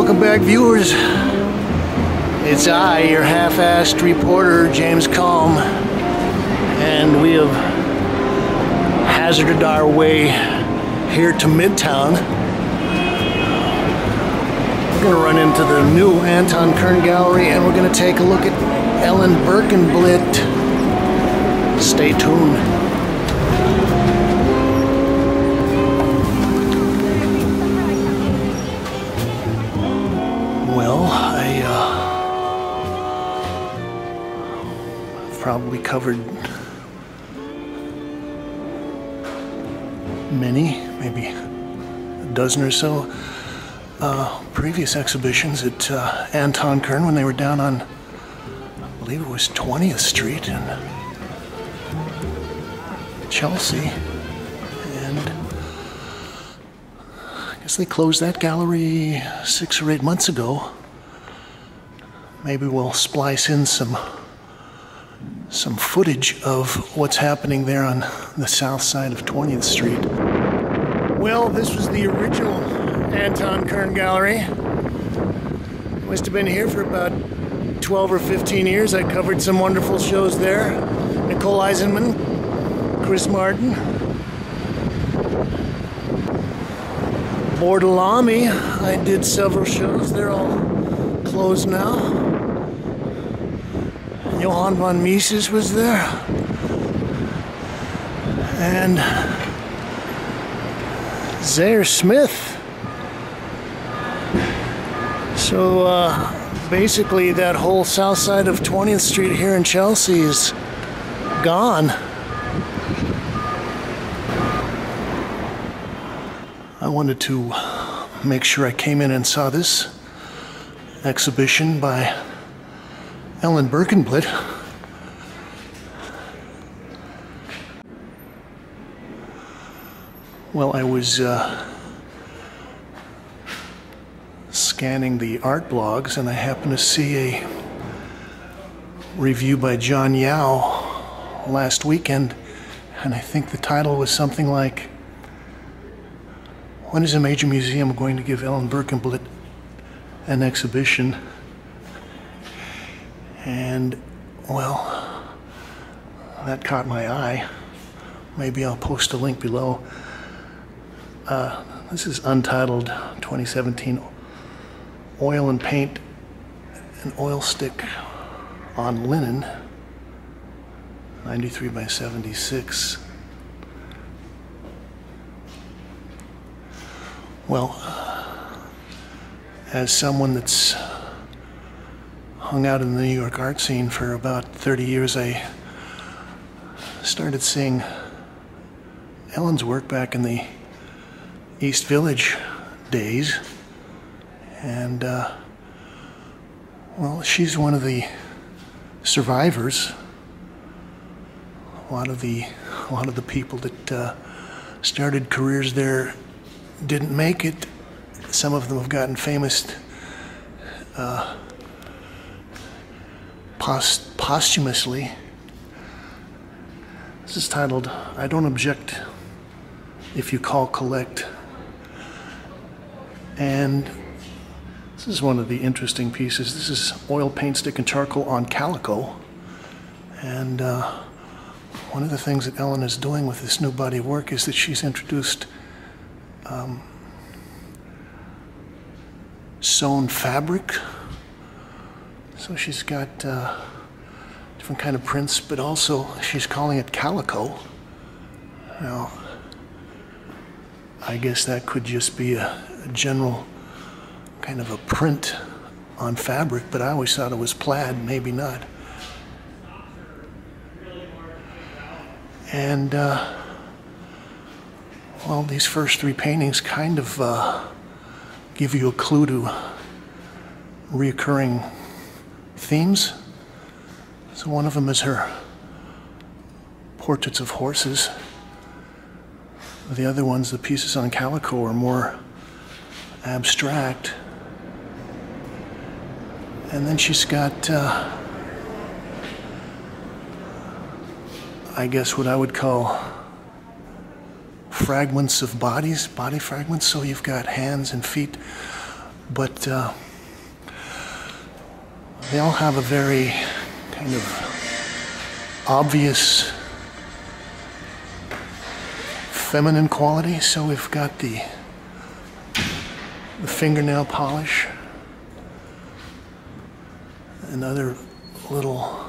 Welcome back, viewers. It's I, your half-assed reporter, James Kalm, and we have hazarded our way here to Midtown. We're to run into the new Anton Kern Gallery, and we're to take a look at Ellen Berkenblit. Stay tuned. Probably covered many, maybe a dozen or so uh, previous exhibitions at uh, Anton Kern when they were down on, I believe it was 20th Street in Chelsea. And I guess they closed that gallery six or eight months ago. Maybe we'll splice in some some footage of what's happening there on the south side of 20th Street. Well, this was the original Anton Kern Gallery. Must have been here for about 12 or 15 years. I covered some wonderful shows there. Nicole Eisenman, Chris Martin, Bordelami. I did several shows. They're all closed now. Johann von Mises was there. And Zaire Smith. So uh, basically, that whole south side of 20th Street here in Chelsea is gone. I wanted to make sure I came in and saw this exhibition by Ellen Berkenblit. Well, I was uh, scanning the art blogs and I happened to see a review by John Yao last weekend, and I think the title was something like When is a major museum going to give Ellen Berkenblit an exhibition? And, well, that caught my eye. Maybe I'll post a link below. Uh, this is Untitled 2017 Oil and Paint an Oil Stick on Linen, 93 by 76. Well, as someone that's hung out in the New York art scene for about 30 years, I started seeing Ellen's work back in the East Village days. And, uh, well, she's one of the survivors. A lot of the, a lot of the people that uh, started careers there didn't make it. Some of them have gotten famous uh, post- posthumously. This is titled I Don't Object If You Call Collect. And this is one of the interesting pieces. This is oil paint stick and charcoal on calico. And uh, one of the things that Ellen is doing with this new body of work is that she's introduced um, sewn fabric. So she's got uh, different kind of prints, but also she's calling it calico. Now, I guess that could just be a, a general kind of a print on fabric, but I always thought it was plaid, maybe not. And, uh, well, these first three paintings kind of uh, give you a clue to reoccurring themes. So one of them is her portraits of horses. The other ones, the pieces on calico, are more abstract. And then she's got, uh, I guess, what I would call fragments of bodies, body fragments. So you've got hands and feet but uh, they all have a very kind of obvious feminine quality. So we've got the the fingernail polish and other little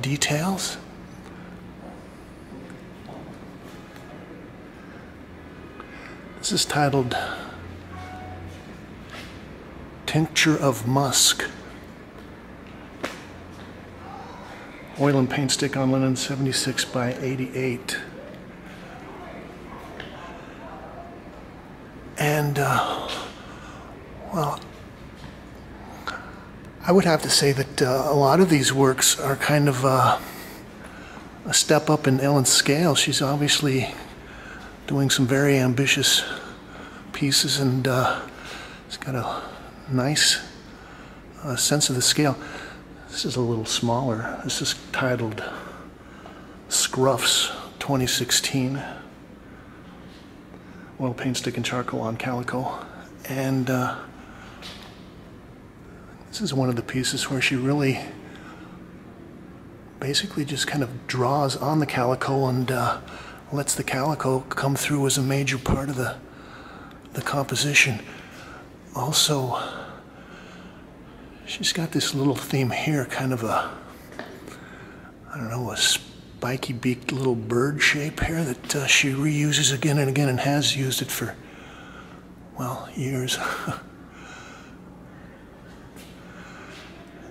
details. This is titled Tincture of Musk. Oil and paint stick on linen 76 by 88. And, uh, well, I would have to say that uh, a lot of these works are kind of uh, a step up in Ellen's scale. She's obviously doing some very ambitious pieces and uh, it's got a nice uh, sense of the scale. This is a little smaller. This is titled Scruffs 2016. Oil paint stick and charcoal on calico. And uh, this is one of the pieces where she really basically just kind of draws on the calico and uh, lets the calico come through as a major part of the, the composition. Also, she's got this little theme here, kind of a, I don't know, a spiky beaked little bird shape here that uh, she reuses again and again and has used it for, well, years.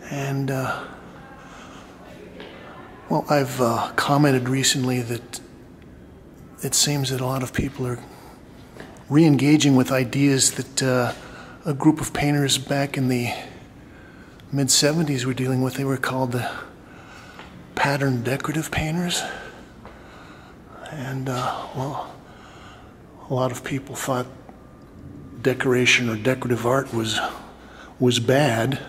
and, uh, well, I've uh, commented recently that it seems that a lot of people are re engaging with ideas that uh, a group of painters back in the mid 70s were dealing with. They were called the pattern decorative painters. And, uh, well, a lot of people thought decoration or decorative art was, was bad.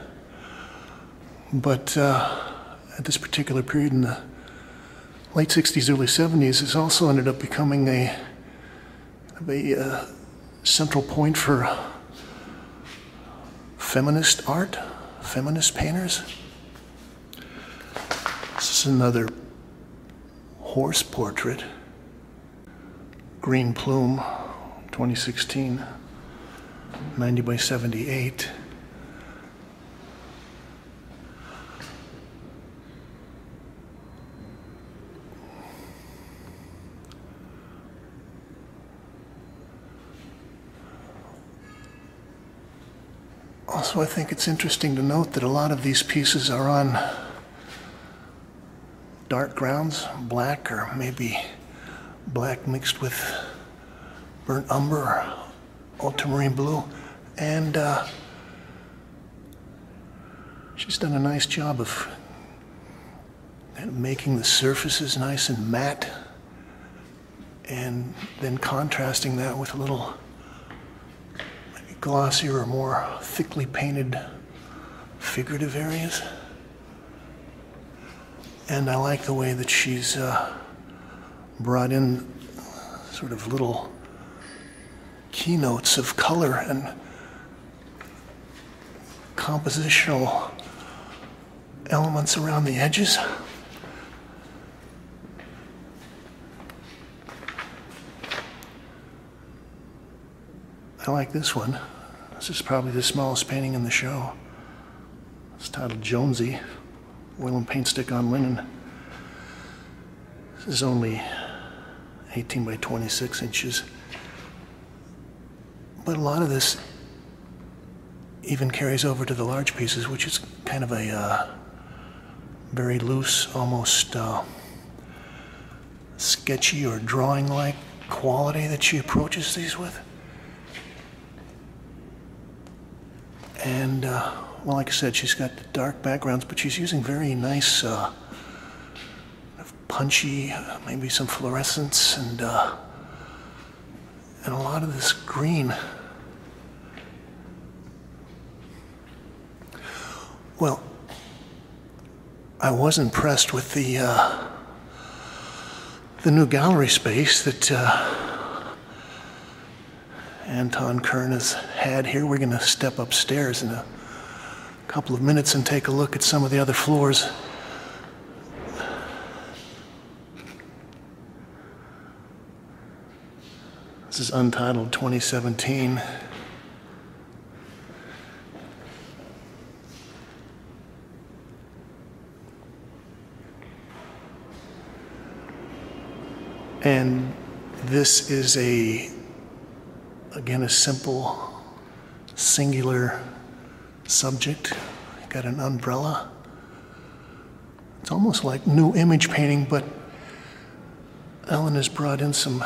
But uh, at this particular period in the late 60s, early 70s, it also ended up becoming a, a uh, central point for feminist art, feminist painters. This is another horse portrait, Green Plume, 2016, 90 by 78. Also, I think it's interesting to note that a lot of these pieces are on dark grounds, black or maybe black mixed with burnt umber or ultramarine blue. And uh, she's done a nice job of making the surfaces nice and matte and then contrasting that with a little glossier or more thickly painted figurative areas. And I like the way that she's uh, brought in sort of little keynotes of color and compositional elements around the edges. I like this one. This is probably the smallest painting in the show. It's titled Jonesy, oil and paint stick on linen. This is only 18 by 26 inches. But a lot of this even carries over to the large pieces, which is kind of a uh, very loose, almost uh, sketchy or drawing-like quality that she approaches these with. And, uh, well, like I said, she's got dark backgrounds, but she's using very nice, uh, punchy, maybe some fluorescence, and, uh, and a lot of this green. Well, I was impressed with the uh, the new gallery space that uh, Anton Kern has had here. We're going to step upstairs in a couple of minutes and take a look at some of the other floors. This is Untitled 2017. And this is a, again, a simple, singular subject. Got an umbrella. It's almost like new image painting, but Ellen has brought in some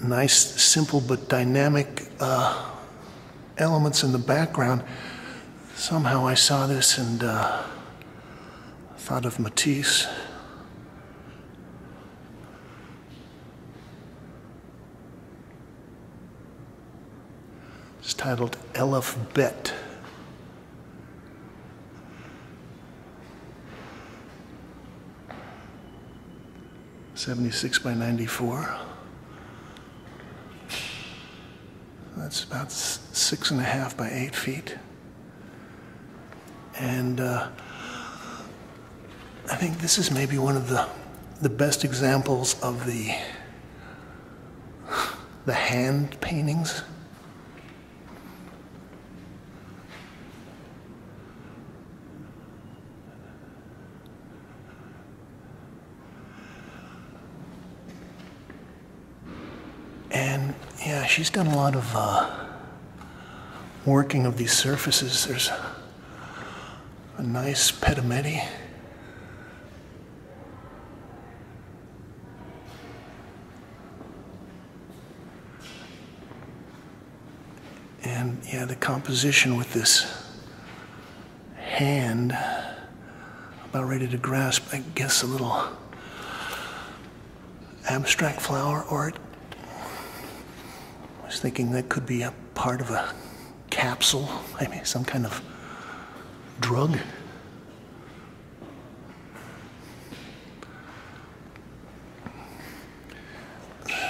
nice, simple, but dynamic uh, elements in the background. Somehow I saw this and uh, thought of Matisse. It's titled Elif Bet. Seventy-six by ninety-four. That's about six and a half by eight feet. And uh, I think this is maybe one of the, the best examples of the, the hand paintings. And yeah, she's done a lot of uh, working of these surfaces. There's a nice pentimenti. And yeah, the composition with this hand about ready to grasp, I guess, a little abstract flower or it was thinking that could be a part of a capsule, maybe some kind of drug.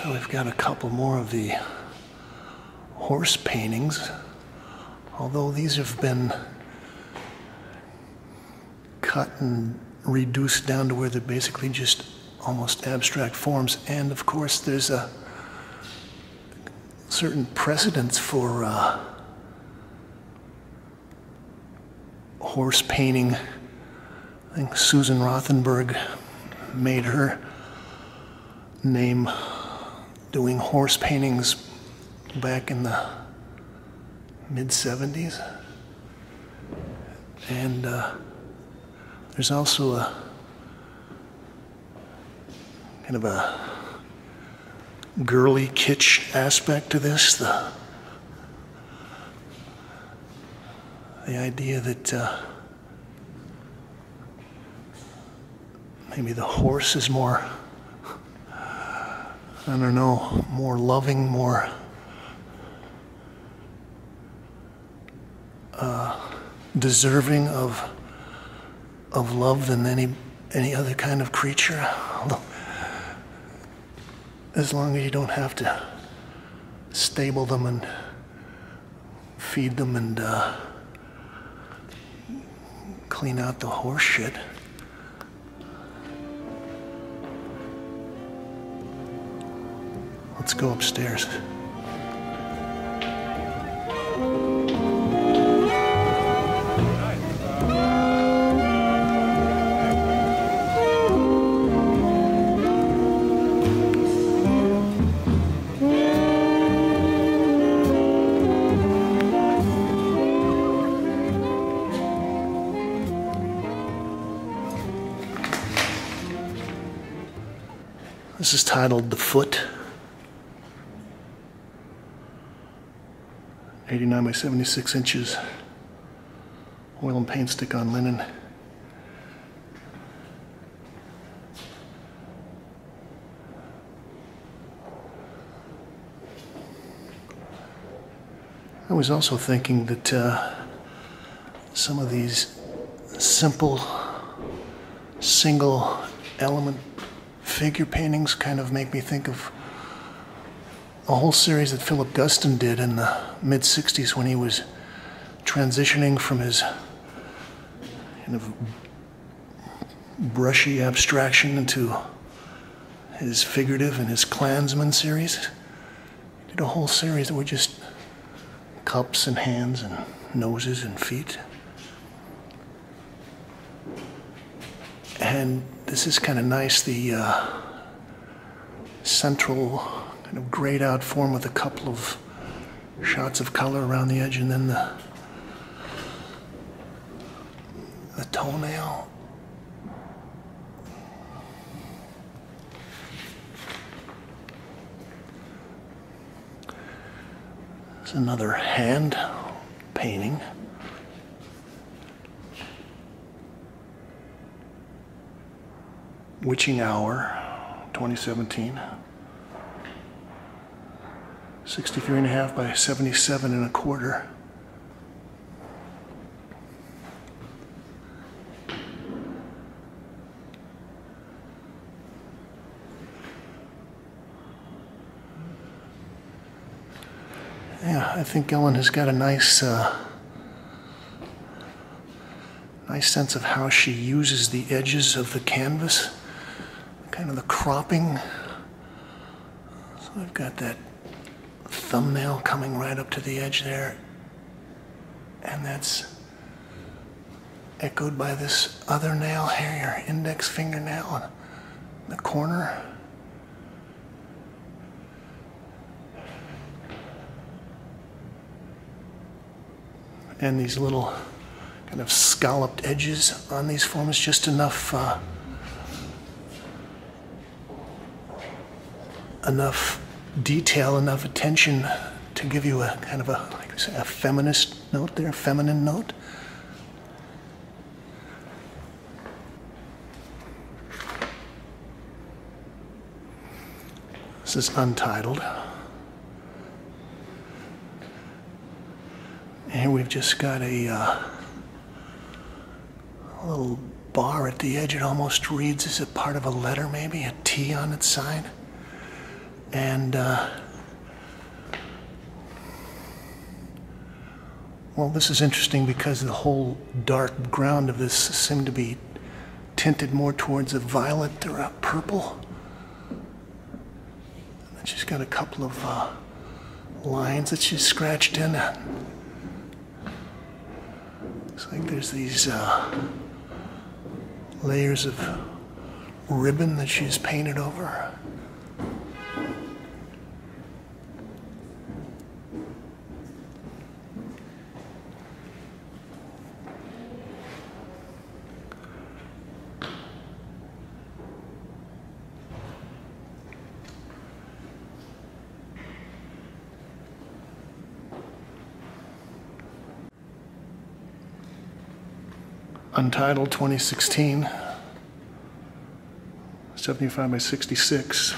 We've got a couple more of the horse paintings, although these have been cut and reduced down to where they're basically just almost abstract forms. And of course, there's a certain precedents for uh, horse painting. I think Susan Rothenberg made her name doing horse paintings back in the mid 70s. And uh, there's also a kind of a girly kitsch aspect to this. The, the idea that uh, maybe the horse is more, I don't know, more loving, more uh, deserving of of love than any any other kind of creature. As long as you don't have to stable them and feed them and uh, clean out the horse shit. Let's go upstairs. This is titled The Foot. 89 by 76 inches. Oil and paint stick on linen. I was also thinking that uh, some of these simple single element figure paintings kind of make me think of a whole series that Philip Guston did in the mid 60s when he was transitioning from his kind of brushy abstraction into his figurative and his Klansman series. He did a whole series that were just cups and hands and noses and feet. And this is kind of nice, the uh, central kind of grayed out form with a couple of shots of color around the edge and then the the toenail. It's another hand painting. Witching Hour, 2017. 63 and a half by 77 and a quarter. Yeah, I think Ellen has got a nice, uh, nice sense of how she uses the edges of the canvas, kind of the cropping. So I've got that thumbnail coming right up to the edge there, and that's echoed by this other nail here, your index fingernail in the corner. and these little kind of scalloped edges on these forms, just enough uh, enough detail, enough attention to give you a kind of a like I say, a feminist note there, a feminine note. This is untitled. And we've just got a, uh, a little bar at the edge. It almost reads as a part of a letter, maybe a T on its side. And, uh, well, this is interesting because the whole dark ground of this seemed to be tinted more towards a violet or a purple. And then she's got a couple of uh, lines that she's scratched in. Looks like there's these uh, layers of ribbon that she's painted over. Untitled 2016, 75 by 66.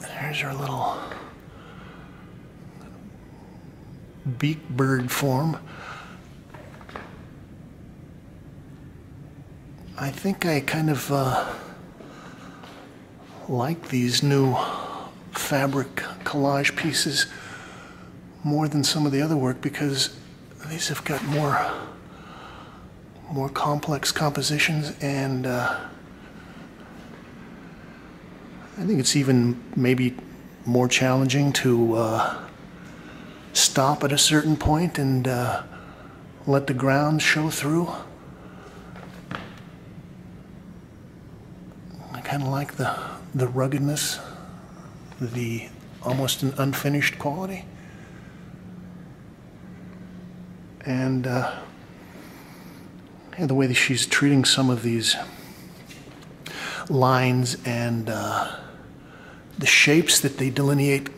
There's your little beak bird form. I think I kind of uh, like these new fabric collage pieces more than some of the other work because these have got more more complex compositions and uh, I think it's even maybe more challenging to uh, stop at a certain point and uh, let the ground show through. I kind of like the, the ruggedness the almost an unfinished quality. And, uh, and the way that she's treating some of these lines and uh, the shapes that they delineate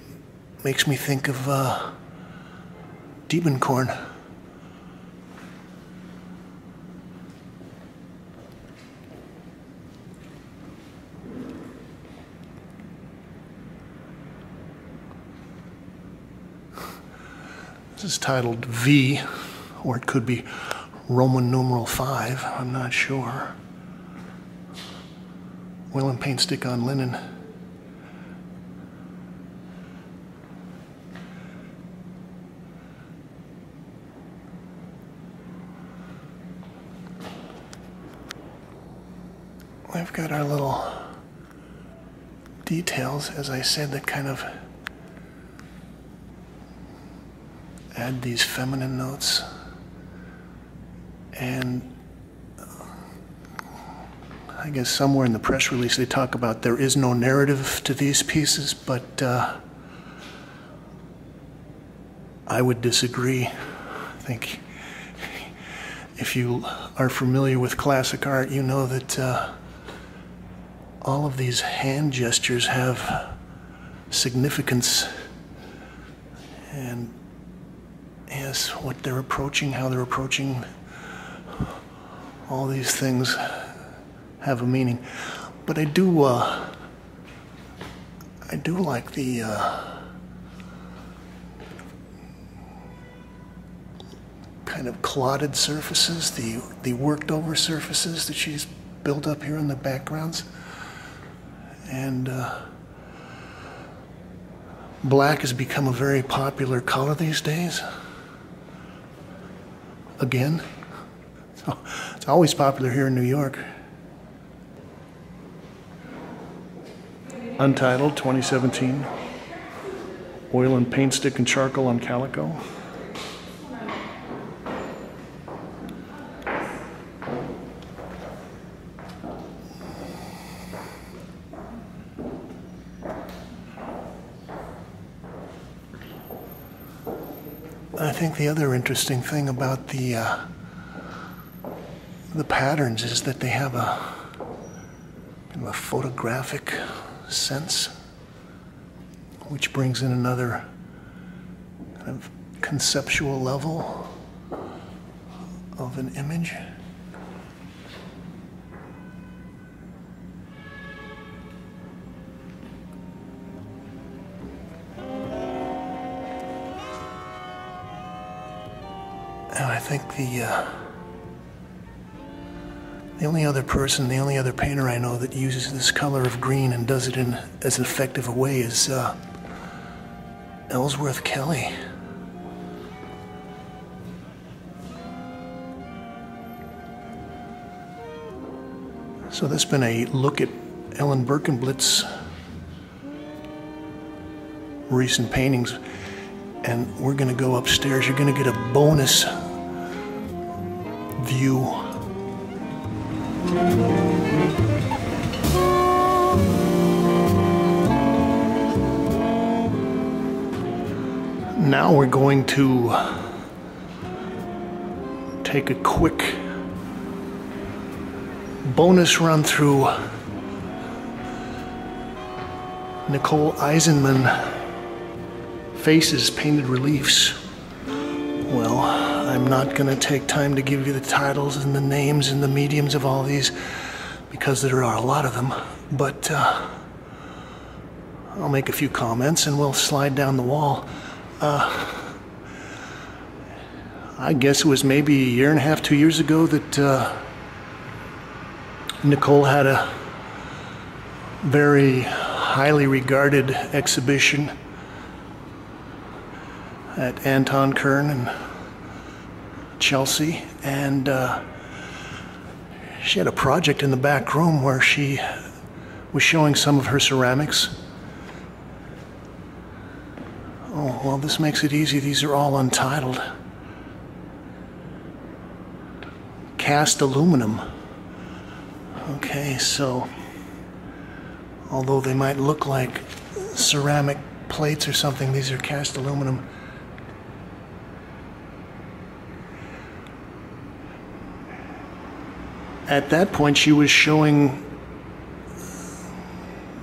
makes me think of uh, Diebenkorn. Titled V, or it could be Roman numeral 5, I'm not sure. Oil and paint stick on linen. We've got our little details, as I said, that kind of add these feminine notes. And I guess somewhere in the press release they talk about there is no narrative to these pieces, but uh, I would disagree. I think if you are familiar with classic art, you know that uh, all of these hand gestures have significance and yes, what they're approaching, how they're approaching, all these things have a meaning. But I do, uh, I do like the uh, kind of clotted surfaces, the the worked over surfaces that she's built up here in the backgrounds, and. Uh, black has become a very popular color these days. Again, so it's always popular here in New York. Untitled 2017. Oil and paint stick and charcoal on calico. Think the other interesting thing about the uh, the patterns is that they have a a photographic sense, which brings in another kind of conceptual level of an image. And I think the uh, the only other person, the only other painter I know that uses this color of green and does it in as effective a way is uh, Ellsworth Kelly. So that's been a look at Ellen Berkenblit's recent paintings. And we're going to go upstairs. You're going to get a bonus view now we're going to take a quick bonus run through Nicole Eisenman faces painted reliefs. Well, I'm not going to take time to give you the titles and the names and the mediums of all these because there are a lot of them, but uh, I'll make a few comments and we'll slide down the wall. Uh, I guess it was maybe a year and a half, two years ago that uh, Nicole had a very highly regarded exhibition at Anton Kern in Chelsea, and uh, she had a project in the back room where she was showing some of her ceramics. Oh, well, this makes it easy. These are all untitled. Cast aluminum. Okay, so although they might look like ceramic plates or something, these are cast aluminum. At that point, she was showing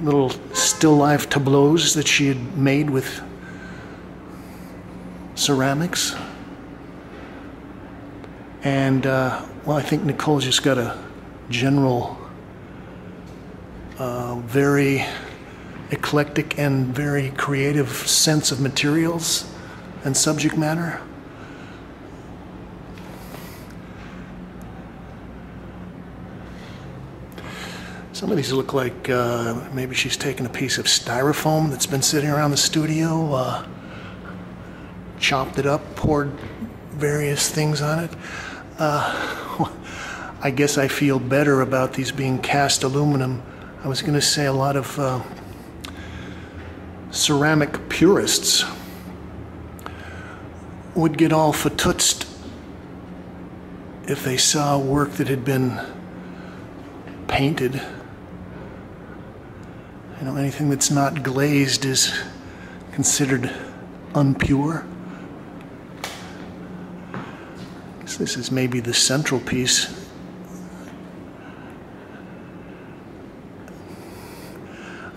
little still life tableaus that she had made with ceramics. And, uh, well, I think Nicole's just got a general, uh, very eclectic and very creative sense of materials and subject matter. Some of these look like uh, maybe she's taken a piece of styrofoam that's been sitting around the studio, uh, chopped it up, poured various things on it. Uh, I guess I feel better about these being cast aluminum. I was going to say a lot of uh, ceramic purists would get all fatutzed if they saw work that had been painted. You know, anything that's not glazed is considered unpure. This is maybe the central piece.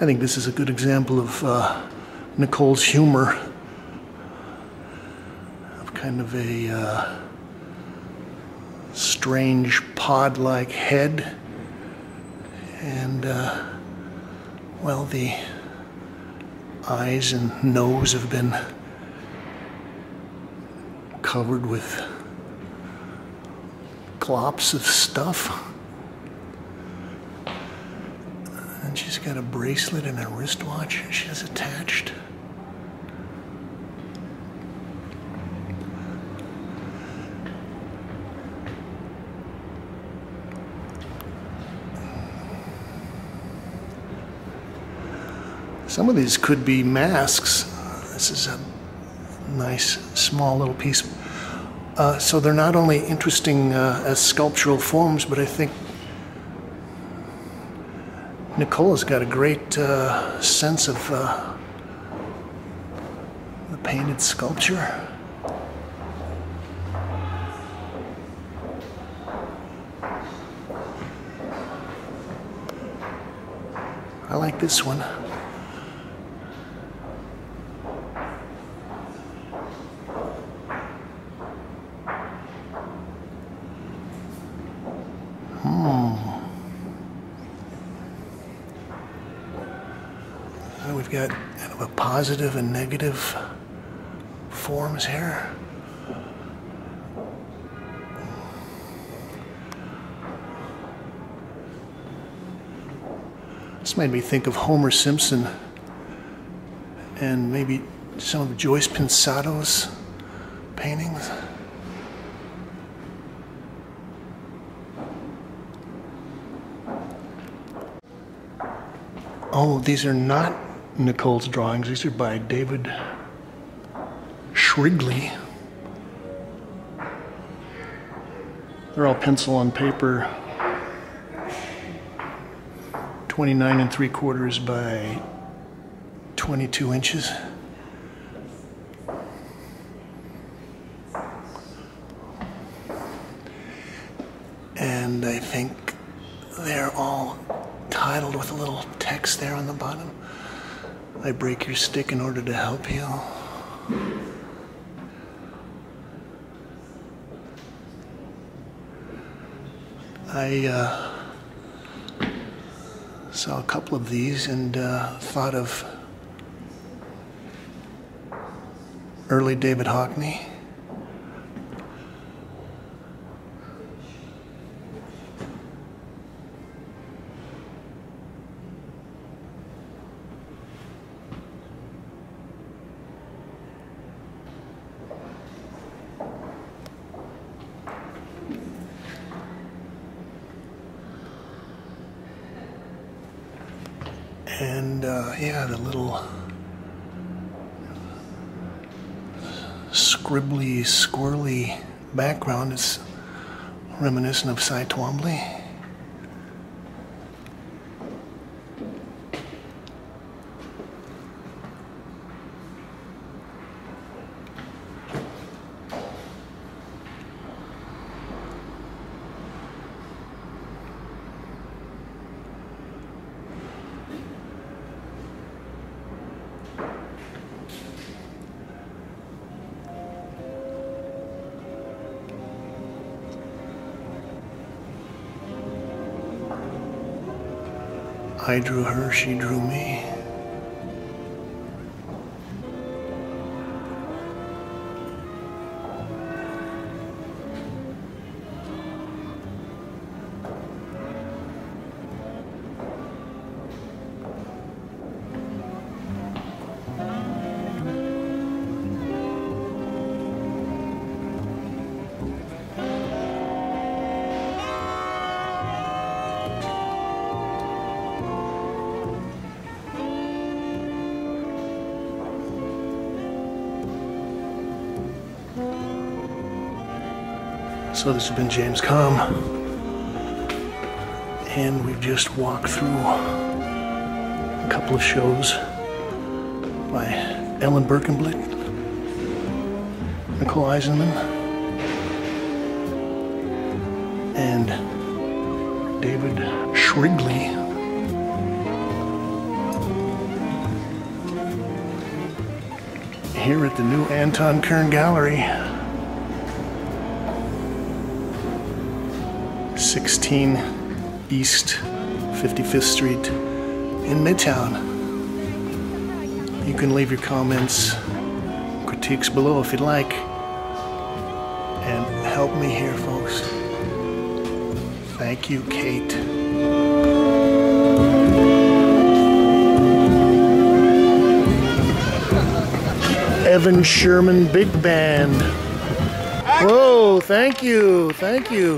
I think this is a good example of uh, Nicole's humor, of kind of a uh, strange pod-like head and uh, well the eyes and nose have been covered with glops of stuff. And she's got a bracelet and a wristwatch she has attached Some of these could be masks. This is a nice small little piece. Uh, so they're not only interesting uh, as sculptural forms, but I think Nicola's got a great uh, sense of uh, the painted sculpture. I like this one. we've got kind of a positive and negative forms here. This made me think of Homer Simpson and maybe some of Joyce Pensato's paintings. Oh, these are not Nicole's drawings. These are by David Shrigley. They're all pencil on paper, 29 and 3 quarters by 22 inches. And I think they're all titled with a little text there on the bottom. I break your stick in order to help you. I uh, saw a couple of these and uh, thought of early David Hockney. And uh, yeah, the little scribbly, squirrely background is reminiscent of Cy Twombly. I drew her, she drew me. So this has been James Kalm. And we've just walked through a couple of shows by Ellen Berkenblit, Nicole Eisenman, and David Shrigley. Here at the new Anton Kern Gallery. 16 East 55th Street in Midtown. You can leave your comments, critiques below if you'd like. And help me here, folks. Thank you, Kate. Evan Sherman Big Band. Whoa, thank you, thank you.